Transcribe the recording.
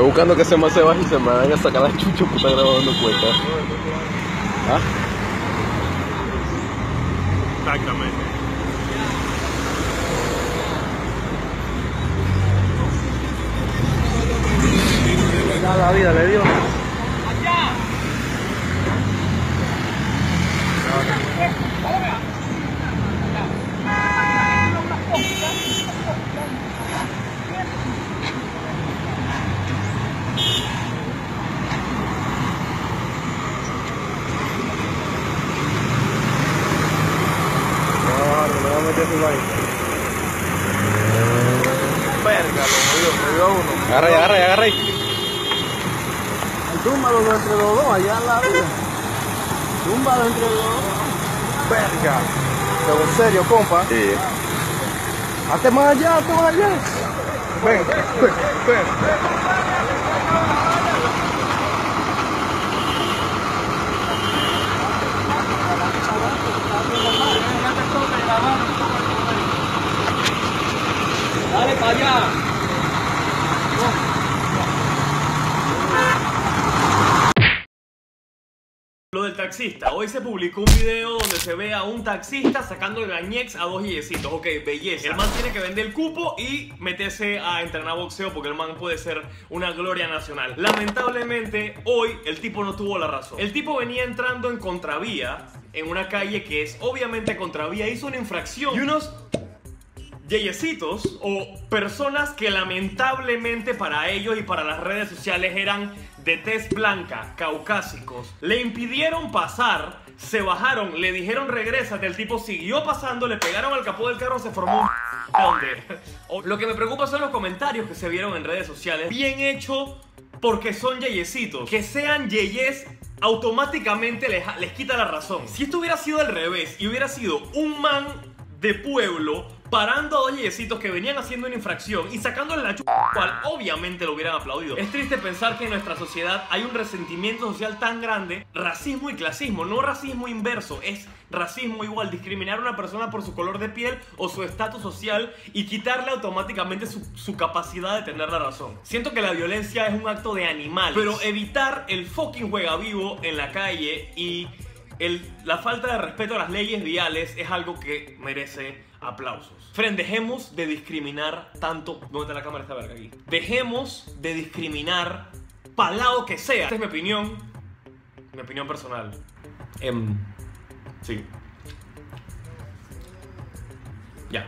buscando que se me se baje y se me vayan a sacar la chucha que está grabando cuenta. ¿Ah? Exactamente. La vida le dio. No, no me voy a meter su vaina. Verga, lo movió, me dio uno. Agarra agarra agarra ahí. Túmbalo entre los dos, allá al lado. Túmbalo entre los dos. Verga. Pero en serio, compa. Sí. Hazte más allá, hazte más allá. Ven, ven, ven. Dale para allá. Lo del taxista. Hoy se publicó un video donde se ve a un taxista sacando la ñex a dos yeyecitos. Ok, belleza. El man tiene que vender el cupo y meterse a entrenar boxeo porque el man puede ser una gloria nacional. Lamentablemente, hoy el tipo no tuvo la razón. El tipo venía entrando en contravía en una calle que es obviamente contravía. Hizo una infracción y unos yeyecitos o personas que lamentablemente para ellos y para las redes sociales eran de tez blanca, caucásicos, le impidieron pasar, se bajaron, le dijeron regrésate, el tipo siguió pasando, le pegaron al capó del carro, se formó un donde lo que me preocupa son los comentarios que se vieron en redes sociales, bien hecho porque son yeyecitos, que sean yeyes automáticamente les, les quita la razón. Si esto hubiera sido al revés y hubiera sido un man de pueblo parando a dos yeyecitos que venían haciendo una infracción y sacándole la chupa, cual obviamente lo hubieran aplaudido. Es triste pensar que en nuestra sociedad hay un resentimiento social tan grande, racismo y clasismo, no racismo inverso, es racismo igual, discriminar a una persona por su color de piel o su estatus social y quitarle automáticamente su, su capacidad de tener la razón. Siento que la violencia es un acto de animal, pero evitar el fucking juega vivo en la calle y el- la falta de respeto a las leyes viales es algo que merece aplausos. Fren, dejemos de discriminar tanto. ¿Dónde está la cámara esta verga aquí? Dejemos de discriminar para lado que sea. Esta es mi opinión. Mi opinión personal. Em, sí. Ya.